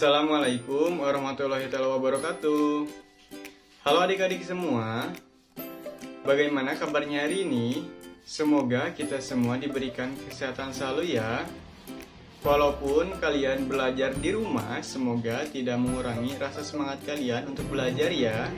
Assalamualaikum warahmatullahi wabarakatuh. Halo adik-adik semua. Bagaimana kabarnya hari ini? Semoga kita semua diberikan kesehatan selalu ya. Walaupun kalian belajar di rumah Semoga tidak mengurangi rasa semangat kalian untuk belajar ya.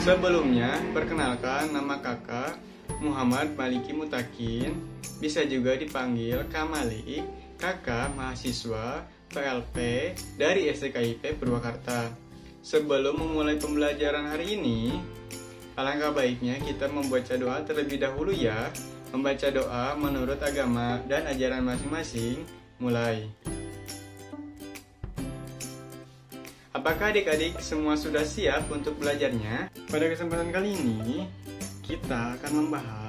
Sebelumnya, perkenalkan nama kakak Muhammad Maliki Mutakin. Bisa juga dipanggil Kamalik Kakak mahasiswa PLP dari STKIP Purwakarta. Sebelum memulai pembelajaran hari ini, alangkah baiknya kita membaca doa terlebih dahulu ya. Membaca doa menurut agama dan ajaran masing-masing. Mulai. Apakah adik-adik semua sudah siap untuk belajarnya? Pada kesempatan kali ini, kita akan membahas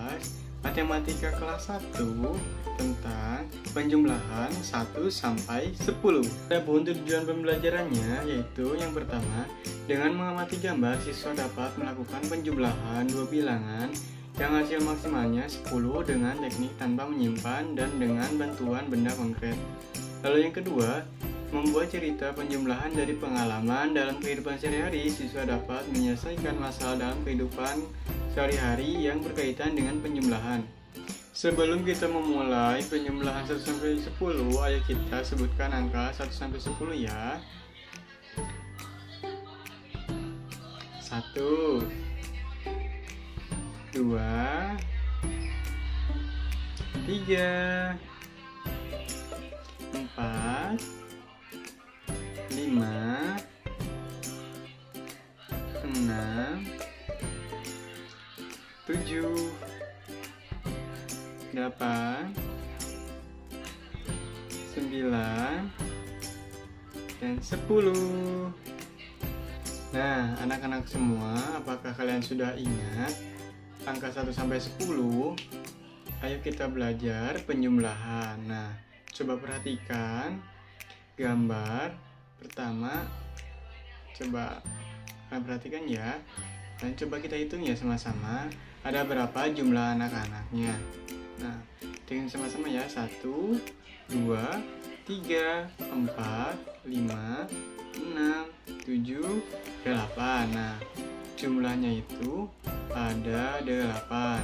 matematika kelas 1 tentang penjumlahan 1 sampai 10. Adapun tujuan pembelajarannya yaitu yang pertama, dengan mengamati gambar siswa dapat melakukan penjumlahan dua bilangan yang hasil maksimalnya 10 dengan teknik tanpa menyimpan dan dengan bantuan benda konkret. Lalu yang kedua, membuat cerita penjumlahan dari pengalaman dalam kehidupan sehari-hari siswa dapat menyelesaikan masalah dalam kehidupan sehari-hari yang berkaitan dengan penjumlahan. Sebelum kita memulai penjumlahan 1 sampai 10, ayo kita sebutkan angka 1 sampai 10 ya. 1 2 3 4 5 6 7 delapan, sembilan, dan sepuluh. Nah, anak-anak semua, apakah kalian sudah ingat angka 1 sampai 10? Ayo kita belajar penjumlahan. Nah, coba perhatikan gambar pertama. Coba kalian perhatikan ya. Dan coba kita hitung ya sama-sama. Ada berapa jumlah anak-anaknya? Nah, dengan sama-sama ya. Satu, dua, tiga, empat, lima, enam, tujuh, delapan. Nah, jumlahnya itu ada delapan.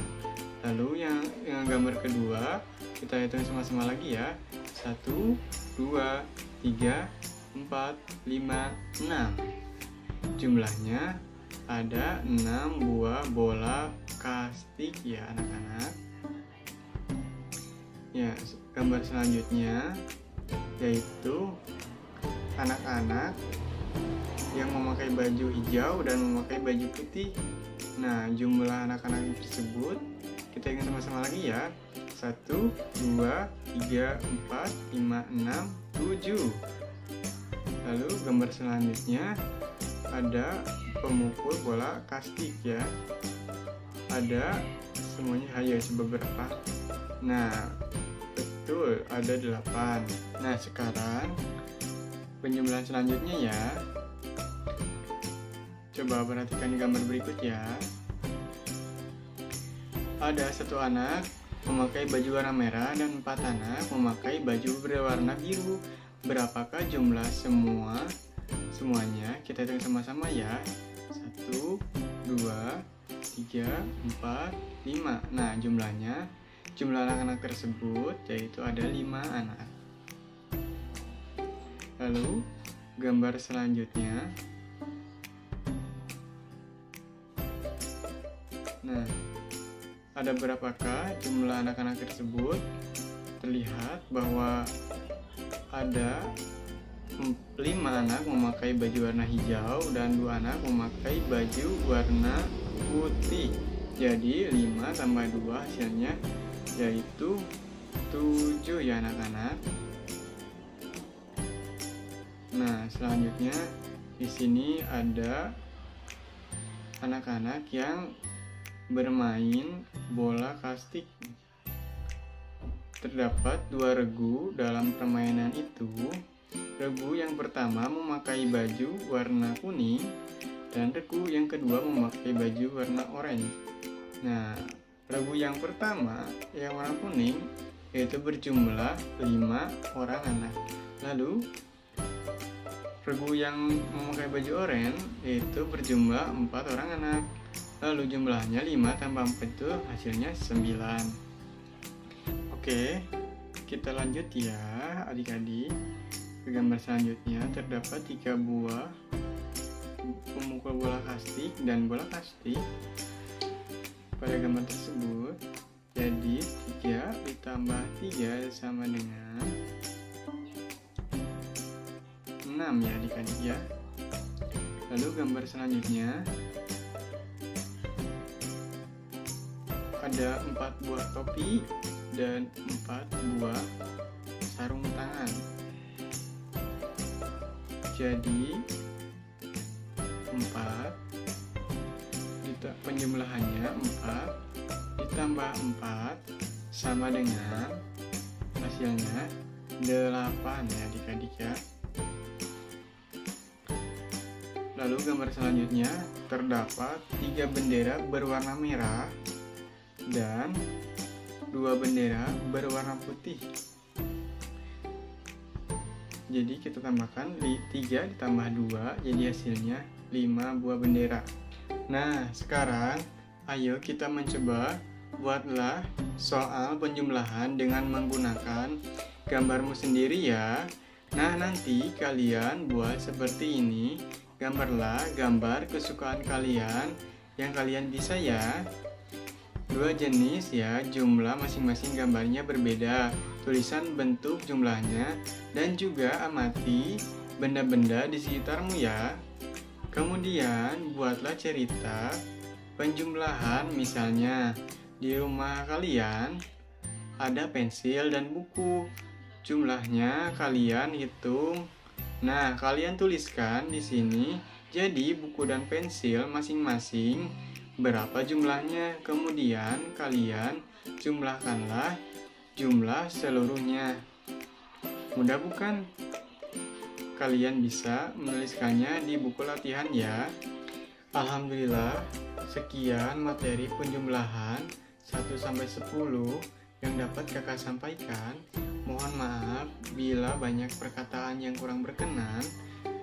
Lalu yang, yang gambar kedua kita hitung sama-sama lagi ya. Satu, dua, tiga, empat, lima, enam. Jumlahnya ada enam buah bola kastik ya anak-anak Ya, gambar selanjutnya yaitu anak-anak yang memakai baju hijau dan memakai baju putih. Nah, jumlah anak-anak tersebut kita ingin sama-sama lagi ya. 1, 2, 3, 4, 5, 6, 7. Lalu gambar selanjutnya ada pemukul bola kastik ya. Ada semuanya hanya beberapa. Nah, Betul, ada 8. Nah, sekarang penjumlahan selanjutnya ya. Coba perhatikan gambar berikut ya. Ada satu anak memakai baju warna merah dan empat anak memakai baju berwarna biru. Berapakah jumlah semua? Semuanya kita hitung sama-sama ya. Satu, dua, tiga, empat, lima. Nah, jumlahnya Jumlah anak-anak tersebut yaitu ada lima anak. Lalu gambar selanjutnya. Nah, ada berapakah jumlah anak-anak tersebut? Terlihat bahwa ada lima anak memakai baju warna hijau dan dua anak memakai baju warna putih. Jadi 5 tambah 2 hasilnya yaitu 7 ya anak-anak. Nah, selanjutnya di sini ada anak-anak yang bermain bola kastik. Terdapat dua regu dalam permainan itu. Regu yang pertama memakai baju warna kuning dan regu yang kedua memakai baju warna oranye. Nah, Regu yang pertama yang warna kuning yaitu berjumlah 5 orang anak. Lalu regu yang memakai baju oranye itu berjumlah 4 orang anak. Lalu jumlahnya 5 tambah 4 itu hasilnya 9. Oke, kita lanjut ya adik-adik. Gambar selanjutnya terdapat tiga buah pemukul bola kastik dan bola kastik pada gambar tersebut. Jadi 3 ditambah 3 sama dengan 6 ya adik-adik ya. Lalu gambar selanjutnya ada empat buah topi dan empat buah sarung tangan. Jadi 4 penjumlahannya 4 ditambah 4 sama dengan hasilnya 8 ya adik-adik ya Lalu gambar selanjutnya terdapat tiga bendera berwarna merah dan dua bendera berwarna putih. Jadi kita tambahkan 3 ditambah 2 jadi hasilnya 5 buah bendera. Nah, sekarang ayo kita mencoba buatlah soal penjumlahan dengan menggunakan gambarmu sendiri ya. Nah, nanti kalian buat seperti ini Gambarlah gambar kesukaan kalian yang kalian bisa ya. Dua jenis ya, jumlah masing-masing gambarnya berbeda, tulisan bentuk jumlahnya, dan juga amati benda-benda di sekitarmu ya. Kemudian buatlah cerita penjumlahan misalnya di rumah kalian ada pensil dan buku. Jumlahnya kalian hitung Nah, kalian tuliskan di sini. Jadi, buku dan pensil masing-masing berapa jumlahnya. Kemudian, kalian jumlahkanlah jumlah seluruhnya. Mudah bukan? Kalian bisa menuliskannya di buku latihan ya. Alhamdulillah, sekian materi penjumlahan 1 sampai 10 yang dapat Kakak sampaikan. Mohon maaf bila banyak perkataan yang kurang berkenan.